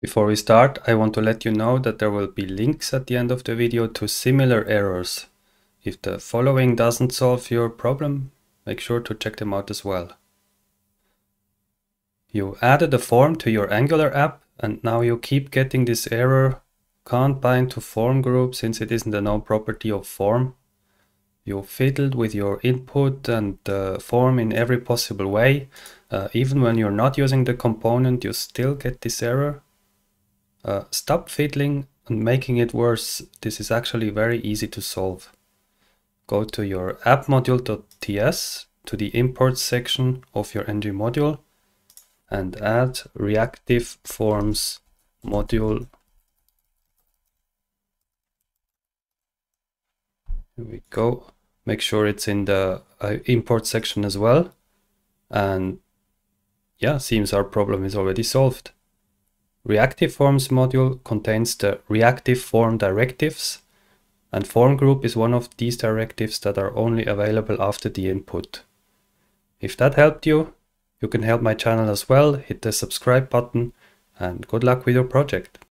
Before we start, I want to let you know that there will be links at the end of the video to similar errors. If the following doesn't solve your problem, make sure to check them out as well. You added a form to your Angular app and now you keep getting this error, can't bind to form group since it isn't a known property of form. You fiddled with your input and the form in every possible way. Uh, even when you're not using the component, you still get this error. Uh, stop fiddling and making it worse. This is actually very easy to solve. Go to your app module.ts to the import section of your ng module and add reactive forms module. Here we go. Make sure it's in the uh, import section as well. And yeah, seems our problem is already solved. Reactive forms module contains the reactive form directives and form group is one of these directives that are only available after the input. If that helped you, you can help my channel as well, hit the subscribe button and good luck with your project.